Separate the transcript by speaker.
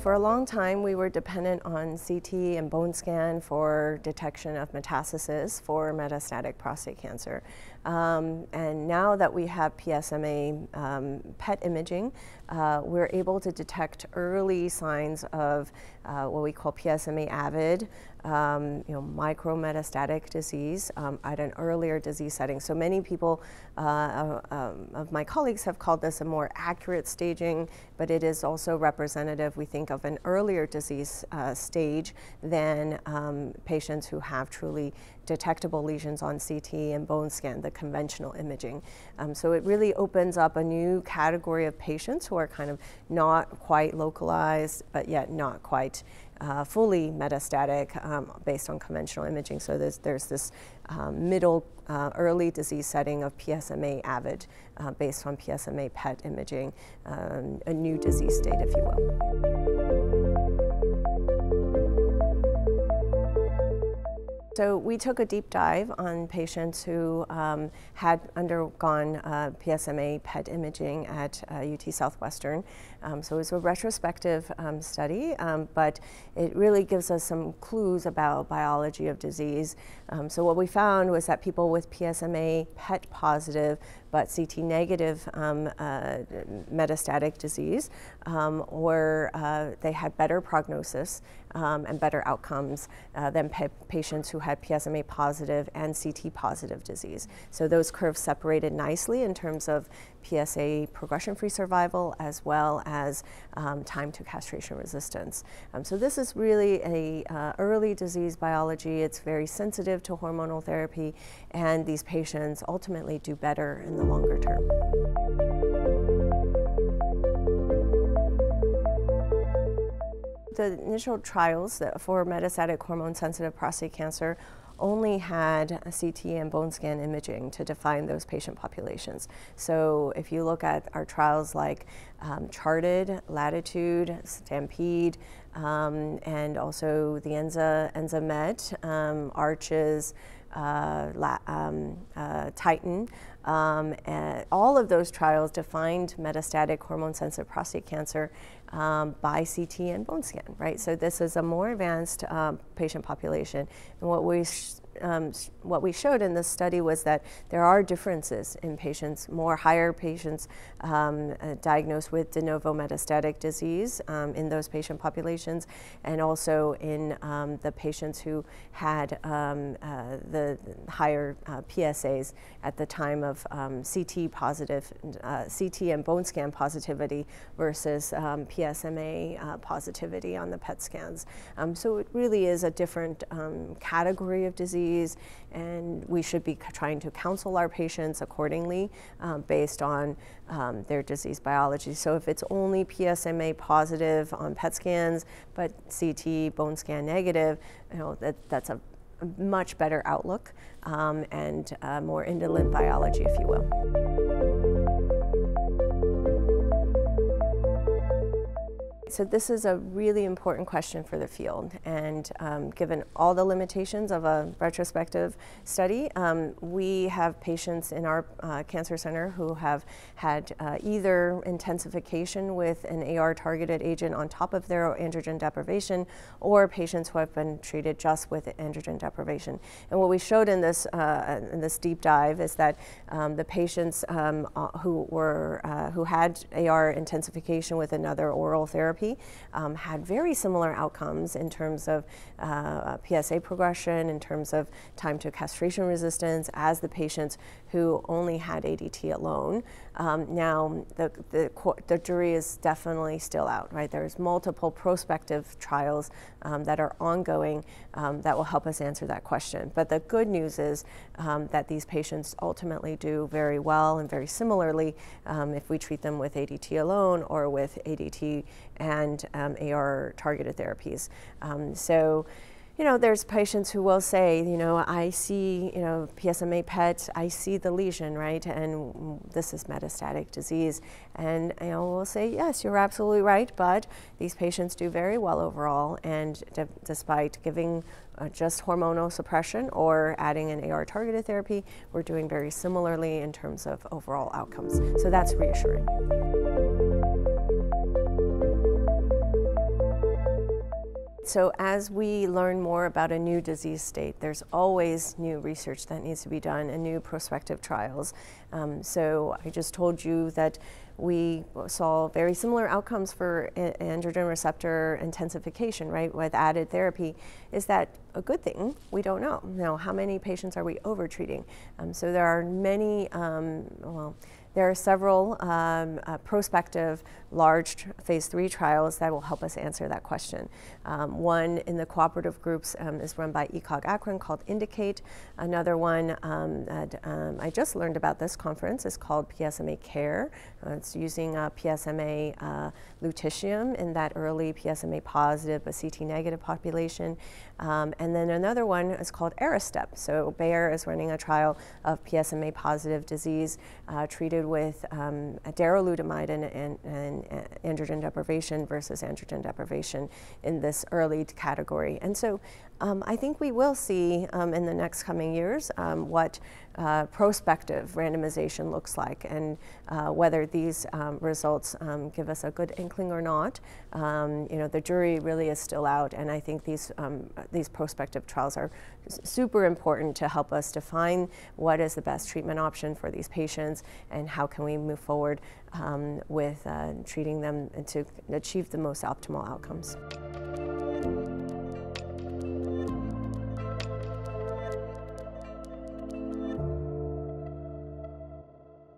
Speaker 1: For a long time, we were dependent on CT and bone scan for detection of metastasis for metastatic prostate cancer. Um, and now that we have PSMA um, PET imaging, uh, we're able to detect early signs of uh, what we call PSMA avid, um, you know, micrometastatic disease um, at an earlier disease setting. So many people uh, uh, um, of my colleagues have called this a more accurate staging, but it is also representative, we think, of an earlier disease uh, stage than um, patients who have truly detectable lesions on CT and bone scan, the conventional imaging. Um, so it really opens up a new category of patients who are kind of not quite localized, but yet not quite uh, fully metastatic um, based on conventional imaging. So there's, there's this um, middle uh, early disease setting of PSMA avid uh, based on PSMA PET imaging, um, a new disease state, if you will. So we took a deep dive on patients who um, had undergone uh, PSMA PET imaging at uh, UT Southwestern. Um, so it was a retrospective um, study, um, but it really gives us some clues about biology of disease. Um, so what we found was that people with PSMA PET positive but CT negative um, uh, metastatic disease, um, or uh, they had better prognosis um, and better outcomes uh, than pa patients who had PSMA positive and CT positive disease. So those curves separated nicely in terms of PSA progression-free survival as well as um, time to castration resistance. Um, so this is really a uh, early disease biology. It's very sensitive to hormonal therapy, and these patients ultimately do better in the longer term. The initial trials for metastatic hormone sensitive prostate cancer only had CT and bone scan imaging to define those patient populations. So if you look at our trials like um, CHAARTED, Latitude, Stampede, um, and also the ENZA, ENZA Met, um, Arches, uh, um, uh, Titan, um, all of those trials defined metastatic hormone sensitive prostate cancer um, by CT and bone scan, right? So this is a more advanced uh, patient population. And what we um, what we showed in this study was that there are differences in patients, more higher patients um, uh, diagnosed with de novo metastatic disease um, in those patient populations, and also in um, the patients who had um, uh, the higher uh, PSAs at the time of um, CT positive, uh, CT and bone scan positivity versus PSMA uh, positivity on the PET scans. so it really is a different category of disease disease, and we should be trying to counsel our patients accordingly um, based on um, their disease biology. So if it's only PSMA positive on PET scans, but CT bone scan negative, you know, that, that's a much better outlook um, and uh, more indolent biology, if you will. So this is a really important question for the field, and um, given all the limitations of a retrospective study, um, we have patients in our uh, cancer center who have had uh, either intensification with an AR-targeted agent on top of their androgen deprivation, or patients who have been treated just with androgen deprivation. And what we showed in this uh, in this deep dive is that um, the patients um, uh, who were uh, who had AR intensification with another oral therapy therapy um, had very similar outcomes in terms of uh, PSA progression, in terms of time to castration resistance, as the patients who only had ADT alone. Um, now, the, the, the, jury is definitely still out, right? There's multiple prospective trials um, that are ongoing um, that will help us answer that question. But the good news is um, that these patients ultimately do very well and very similarly um, if we treat them with ADT alone or with ADT and um, AR targeted therapies. so, you know, there's patients who will say, you know, I see, you know, PSMA PET, I see the lesion, right, and this is metastatic disease. And, you know, we'll say, yes, you're absolutely right, but these patients do very well overall, and despite giving uh, just hormonal suppression or adding an AR targeted therapy, we're doing very similarly in terms of overall outcomes. So that's reassuring. So, as we learn more about a new disease state, there's always new research that needs to be done and new prospective trials. Um, so, I just told you that we saw very similar outcomes for androgen receptor intensification, right, with added therapy. Is that a good thing? We don't know. Now, how many patients are we overtreating? Um, so, there are many, um, well, there are several um, uh, prospective large phase three trials that will help us answer that question. Um, one in the cooperative groups um, is run by ECOG-ACRIN called Indicate. Another one um, that um, I just learned about this conference is called PSMA Care. Uh, it's using uh, PSMA lutetium in that early PSMA positive but CT negative population. Um, and then another one is called ARASTEP. So Bayer is running a trial of PSMA positive disease uh, with um, darolutamide and, and, and, androgen deprivation versus androgen deprivation in this early category. And so um, I think we will see um, in the next coming years um, what uh, prospective randomization looks like and uh, whether these um, results um, give us a good inkling or not. Um, you know, the jury really is still out, and I think these these prospective trials are super important to help us define what is the best treatment option for these patients and how can we move forward with uh, treating them to achieve the most optimal outcomes.